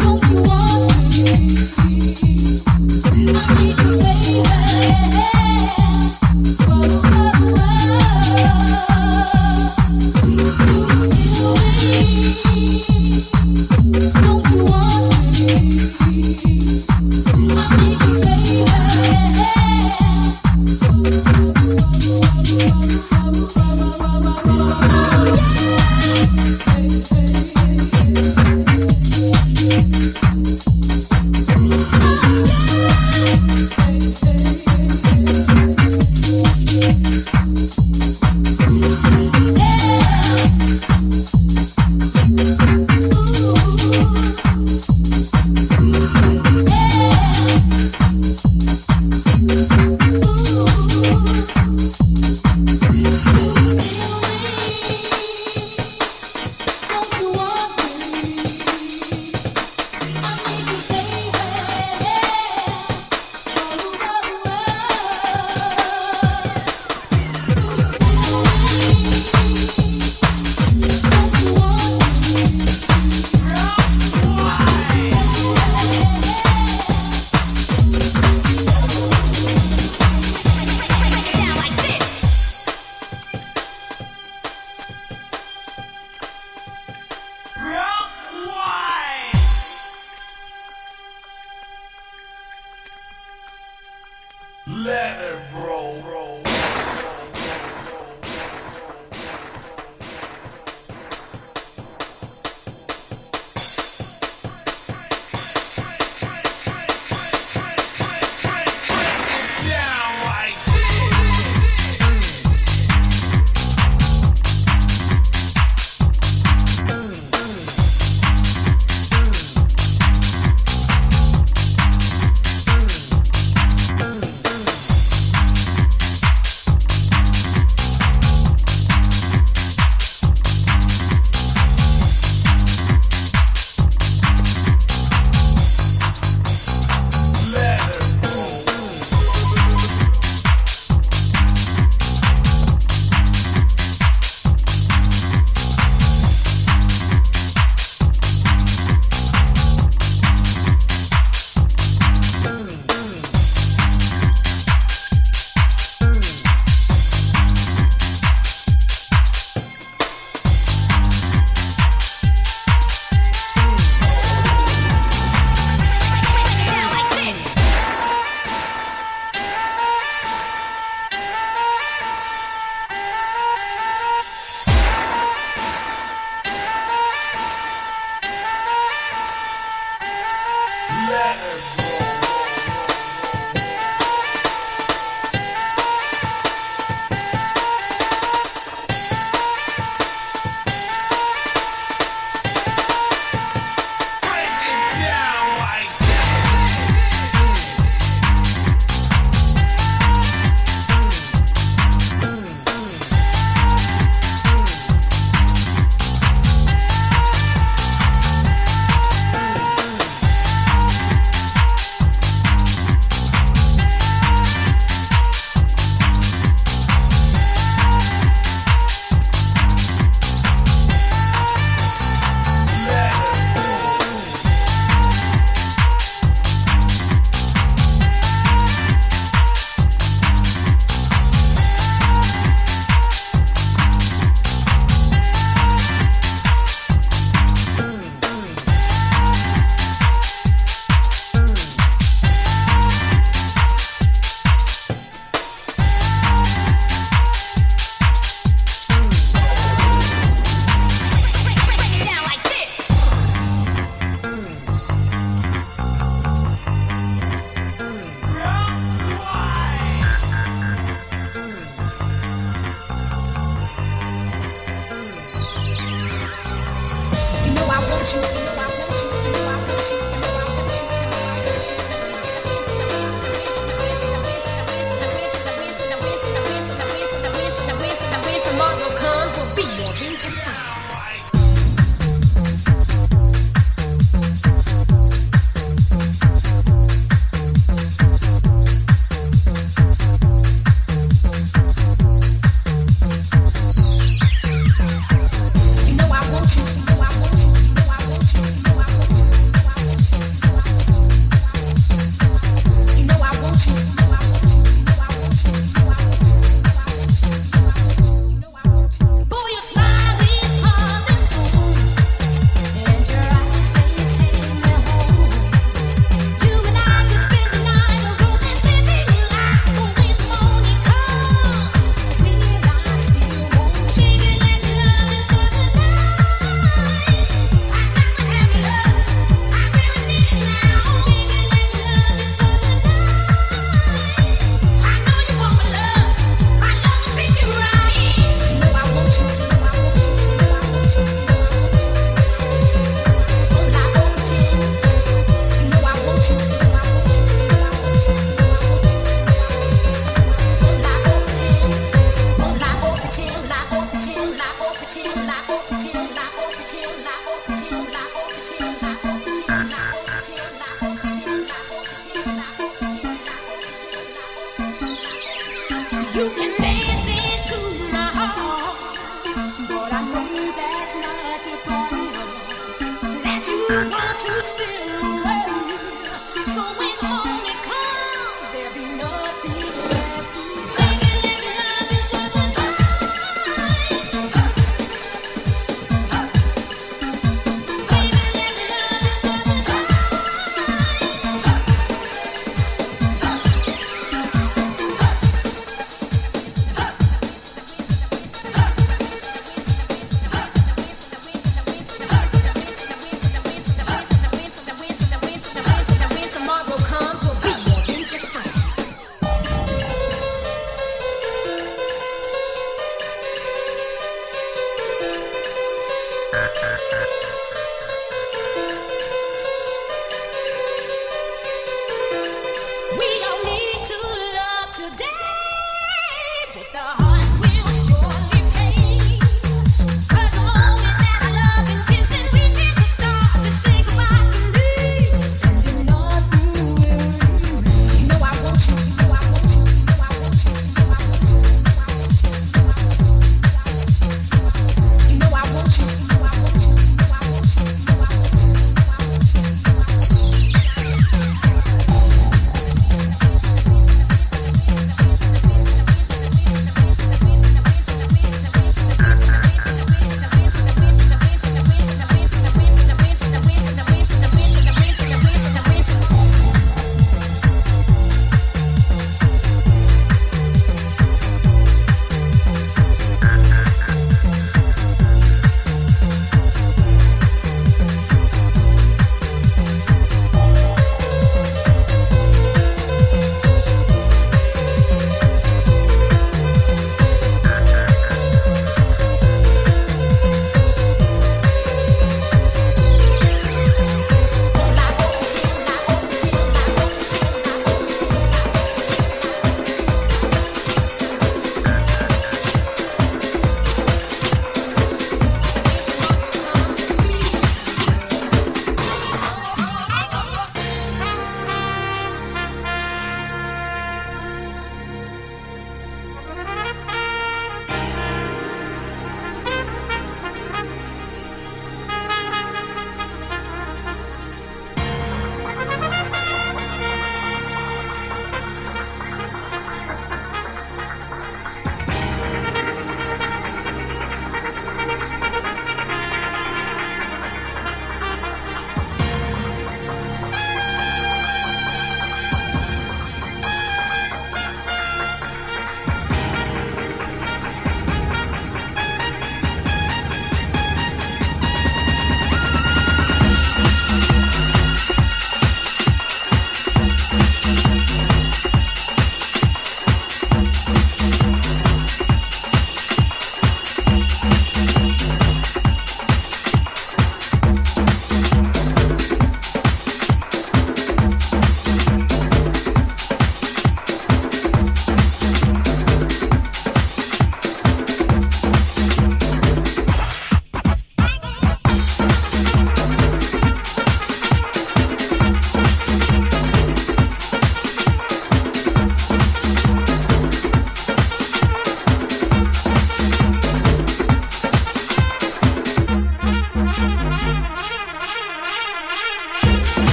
Don't you want me? Don't you want me, baby?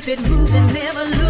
Got the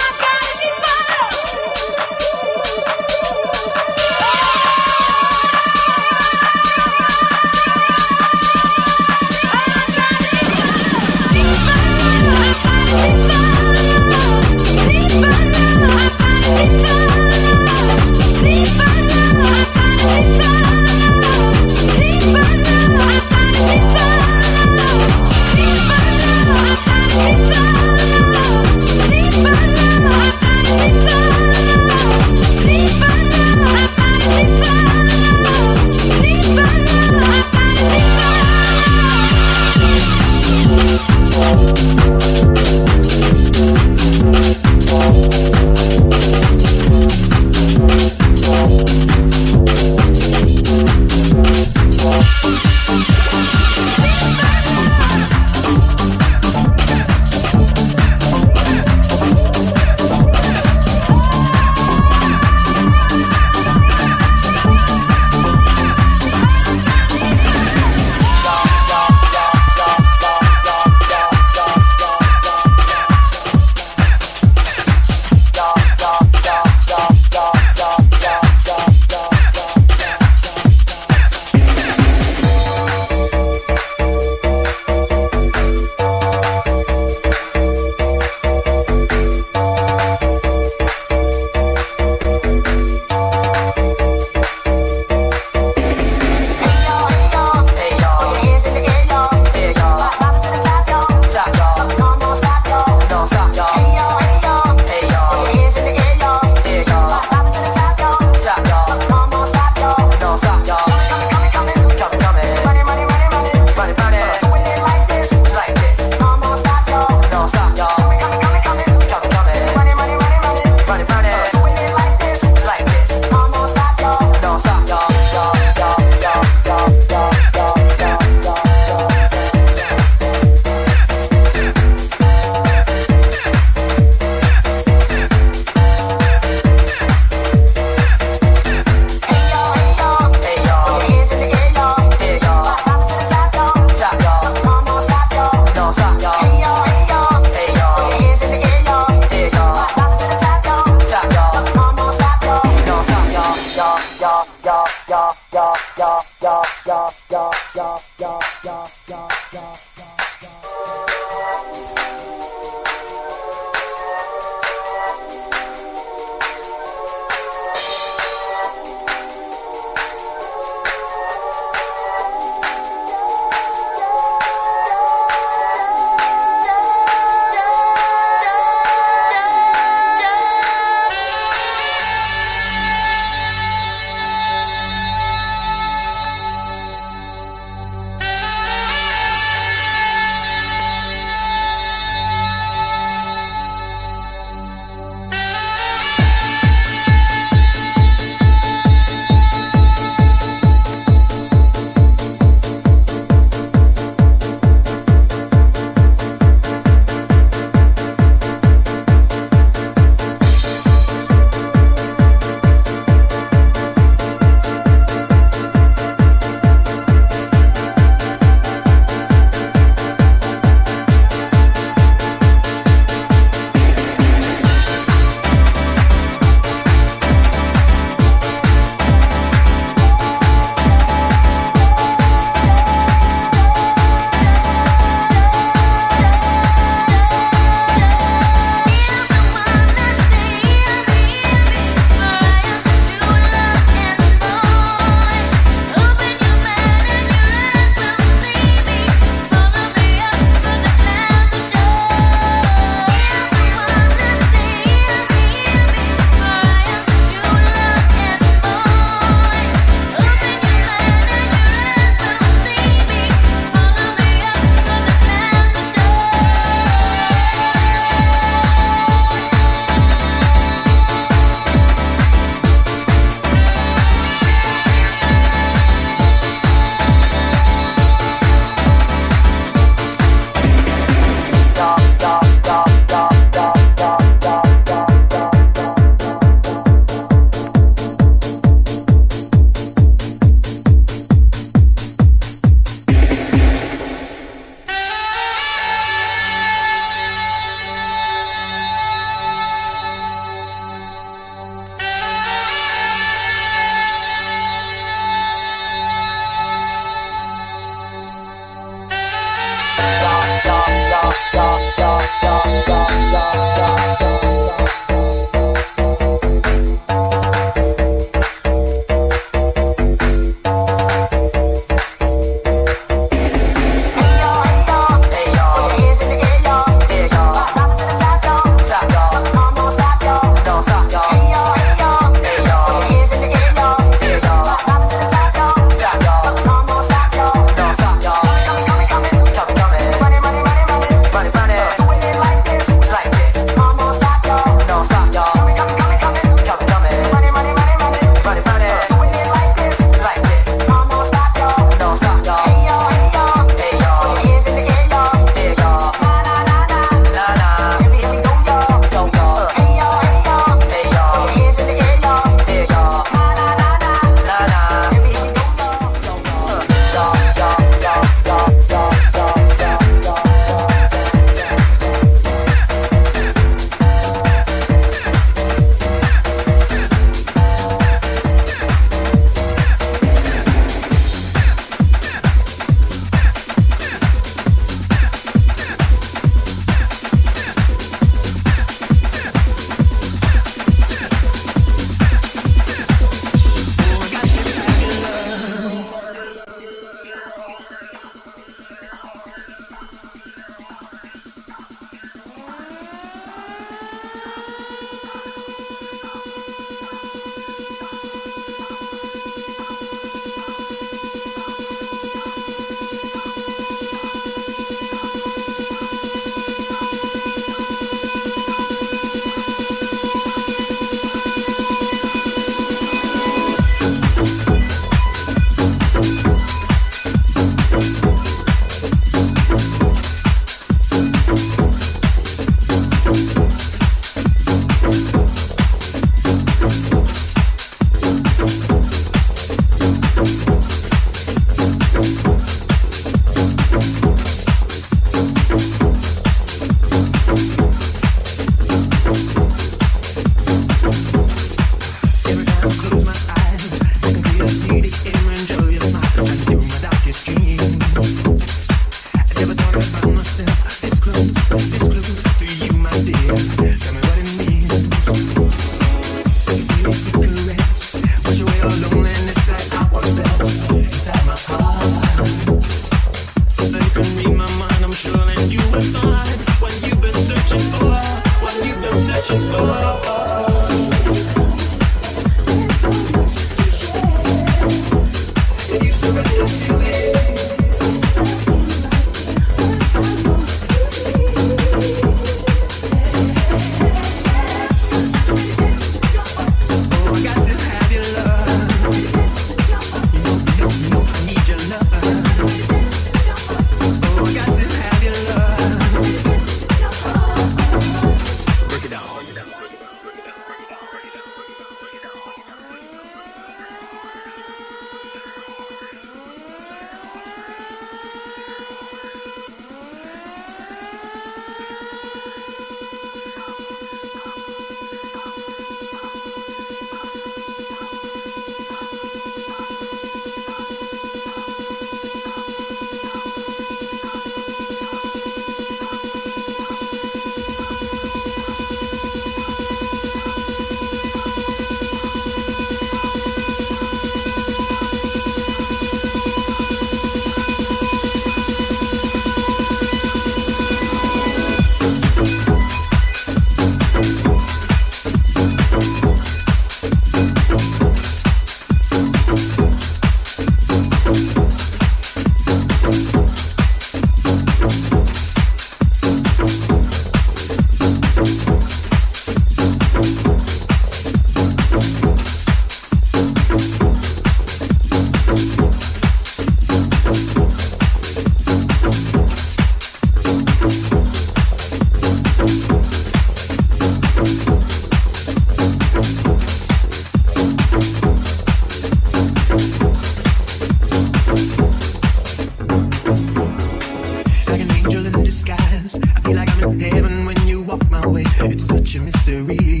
such a mystery.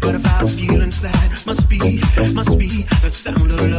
But if I was feeling sad, must be, must be the sound of love.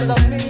Oh,